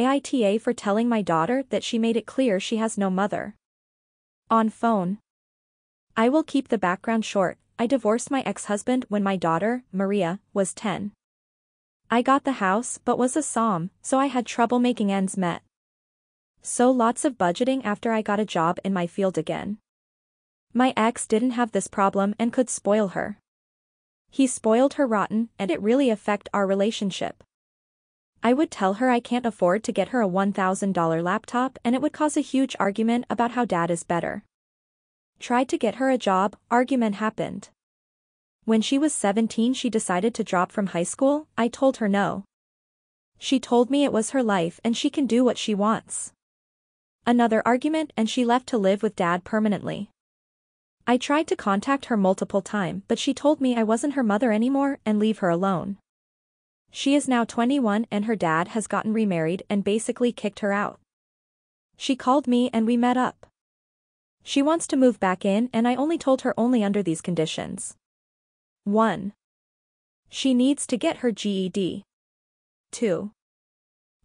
AITA for telling my daughter that she made it clear she has no mother. On phone. I will keep the background short, I divorced my ex-husband when my daughter, Maria, was 10. I got the house but was a SOM, so I had trouble making ends met. So lots of budgeting after I got a job in my field again. My ex didn't have this problem and could spoil her. He spoiled her rotten and it really affect our relationship. I would tell her I can't afford to get her a $1,000 laptop and it would cause a huge argument about how dad is better. Tried to get her a job, argument happened. When she was 17 she decided to drop from high school, I told her no. She told me it was her life and she can do what she wants. Another argument and she left to live with dad permanently. I tried to contact her multiple time but she told me I wasn't her mother anymore and leave her alone. She is now 21 and her dad has gotten remarried and basically kicked her out. She called me and we met up. She wants to move back in and I only told her only under these conditions. 1. She needs to get her GED. 2.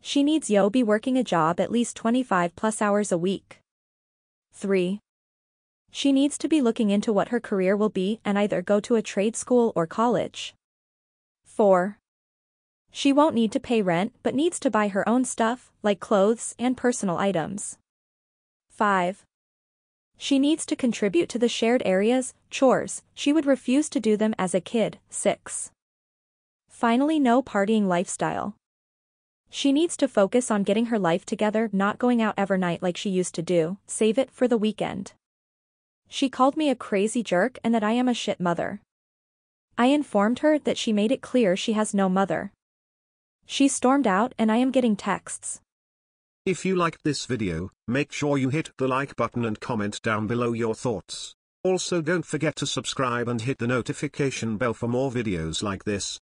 She needs yo be working a job at least 25 plus hours a week. 3. She needs to be looking into what her career will be and either go to a trade school or college. 4. She won't need to pay rent but needs to buy her own stuff, like clothes and personal items. 5. She needs to contribute to the shared areas, chores, she would refuse to do them as a kid. 6. Finally no partying lifestyle. She needs to focus on getting her life together not going out every night like she used to do, save it for the weekend. She called me a crazy jerk and that I am a shit mother. I informed her that she made it clear she has no mother. She stormed out and I am getting texts. If you liked this video, make sure you hit the like button and comment down below your thoughts. Also don't forget to subscribe and hit the notification bell for more videos like this.